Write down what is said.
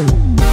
oh